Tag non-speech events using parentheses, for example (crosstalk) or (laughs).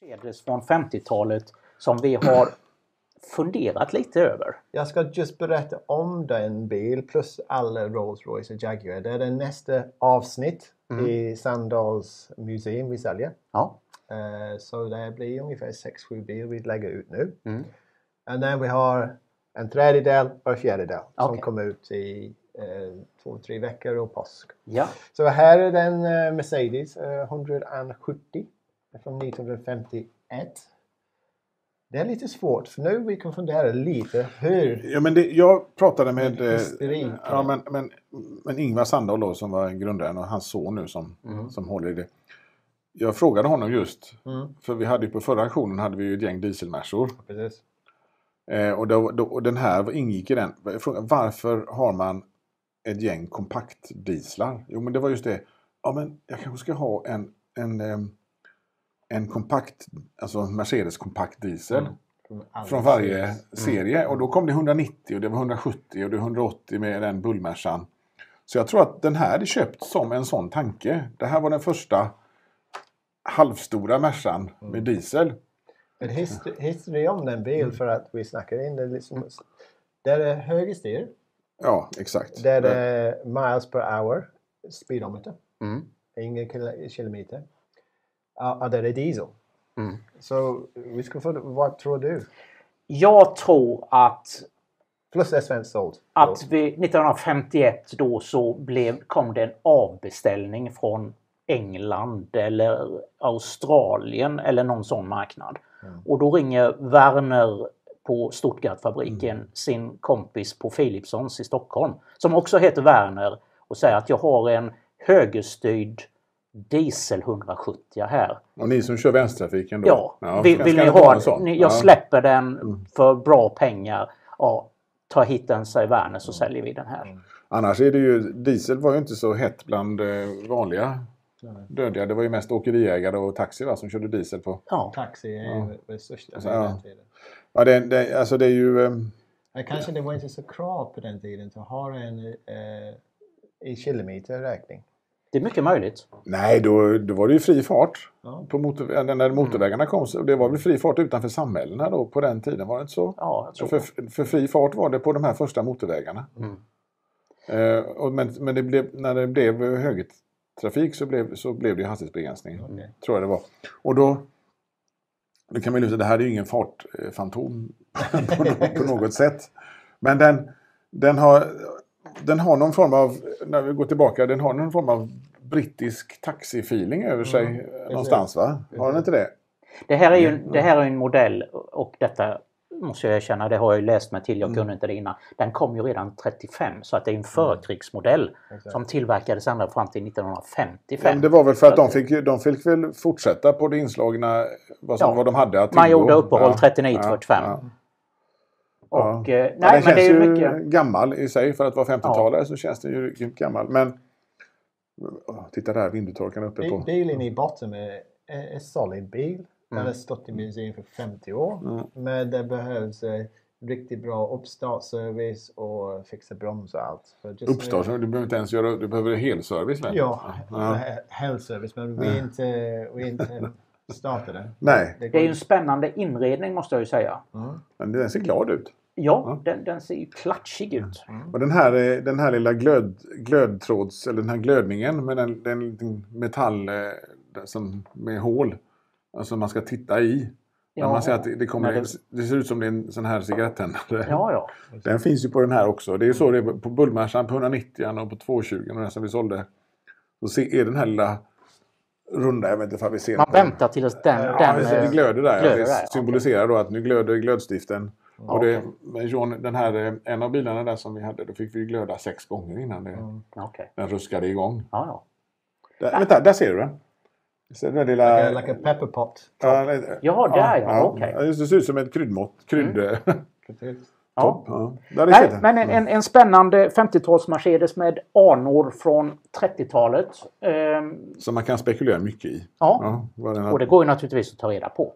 Mercedes från 50-talet som vi har (clears throat) funderat lite över. Jag ska just berätta om den bil plus alla Rolls Royce och Jaguar. Det är det nästa avsnitt Mm. i Sandals museum vi säljer. Ja. Eh, så det blir ungefär 6-7 bilar vi lägger ut nu. Mm. Och sen vi har en tredjedel och en fjärdedel som Okej. kommer ut i eh, två, tre veckor och påsk. ja. Så här är den eh, Mercedes eh, 170 från 1951. Det är lite svårt för nu vi kan fundera lite hur Ja, men det, jag pratade med... eh, ja, men, men, men Ingvar Sandahl då, som var grundaren och hans son nu som, som håller i det. Jag frågade honom just, Mm. för vi hade ju på förra auktionen hade vi ju ett gäng dieselmärsor. Precis. Eh, och, då, då, och den här ingick i den. Frågade, Varför har man ett gäng kompaktdieslar? Jo men det var just det. Ja men jag kanske ska ha en, en, em, en kompakt, alltså Mercedes kompakt diesel. Från, alla Från varje serier. serie. Och då kom det 190 och det var 170 och det var 180 med den bullmersan. Så jag tror att den här är köpt som en sån tanke. Det här var den första halvstora Mercan med diesel. Men hist- history om den bil för att vi snackar in det liksom. Där är högerstyr. Ja, exakt. Där är miles per hour speedometer. Mm. Kil- kilometer. Där är diesel. Mm. Så vi ska få, vad tror du? Jag tror att, Plus det är svenskt såld. att vi, 1951 då så blev, kom det en avbeställning från England eller Australien eller någon sån marknad. Och då ringer Werner på Stuttgartfabriken sin kompis på Philipsons i Stockholm som också heter Werner och säger att jag har en högerstyrd diesel 170 här. Och ni som kör vänstertrafiken då? Ja, vill, ska- vill ska ni ha en sån? ni, Jag Ja. släpper den för bra pengar. Ja, ta hit den, säger Werner, så säljer vi den här. Annars är det ju, diesel var ju inte så hett bland eh, vanliga dödliga. Det var ju mest åkeriägare och taxi va, som körde diesel på. Ja. Taxi är Ja. det största Så, på ja. den tiden. Ja, det, det, alltså det är ju... eh, Men kanske det var inte så krav på den tiden att ha en eh, i kilometerräkning. Det är mycket möjligt. Nej, då, då var det ju fri fart. Ja. På motor, när motorvägarna kom så det var väl fri fart utanför samhällena då på den tiden, var det inte så? Ja, jag Så tror för, för fri fart var det på de här första motorvägarna. Mm. Eh, och, men men det blev, när det blev högertrafik så blev, så blev det hastighetsbegränsning. Okej. Tror jag det var. Och då, då kan man ju säga det här är ju ingen fartfantom (laughs) på, nå- på något sätt. Men den, den, har, den har någon form av, när vi går tillbaka, den har någon form av brittisk taxifeeling över sig Mm, någonstans va? Har den inte det? Det här är ju det här är en modell och detta måste jag erkänna, det har jag ju läst mig till, jag kunde inte det innan. Den kom ju redan 35 så att det är en förkrigsmodell Exakt. som tillverkades ända fram till 1955. Ja, men det var väl för att de fick, de fick väl fortsätta på det inslagna, vad, som, Ja. vad de hade att Man tillgå. gjorde uppehåll Ja, 39-45. ja, ja. Och, eh, Ja, nej, den men det är känns ju mycket... gammal i sig för att vara 50-talare så känns den ju grymt gammal. Men Åh, titta där, vindrutetorkaren uppe på. Bilen i botten är en solid bil. Den Mm. har stått i museum för 50 år. Mm. Men det behövs eh, riktigt bra uppstartsservice och fixa broms och allt. För just nu- Uppstart, du behöver inte ens göra, du behöver helservice väl? Ja, Ja. hellservice. Men vi är inte, vi är inte startade. Nej, Det är ju en spännande inredning måste jag ju säga. Mm. men den ser glad ut. Ja, den, den ser ju klatschig ut. Och den här, eh, den här lilla glöd, glödtråds, eller den här glödningen med den, den liten metall eh, som, med hål. Alltså man ska titta i. När Ja. man ser att det, kommer, det... det- ser ut som det är en sån här cigarettändare. Ja, ja. Den finns ju på den här också. Det är ju så det är på Bullmercan på 190 och på 220 och den som vi sålde. Så se, är den här lilla runda, jag vet inte om vi ser Man väntar tills den... Ja, den det, det eh, glöder där. glöder det där, symboliserar då att nu glöder glödstiften. Ja, och det, okej. men John, den här, eh, en av bilarna där som vi hade, då fick vi glöda sex gånger innan det, Mm. Okej. den ruskade igång. Ja, ja. Där, vänta, där ser du den. Ser du den lilla... Like, a, like a pepper pot. ja, det- Jaha, där ja, okej. ja, just det ser ut som ett kryddmått. Krydd... (laughs) Ja. Topp. Ja. Där är Nej, det. men en, en, en spännande 50-tals Mercedes med anor från 30-talet. Ehm, Som man kan spekulera mycket i. ja, Ja, och det går ju naturligtvis att ta reda på.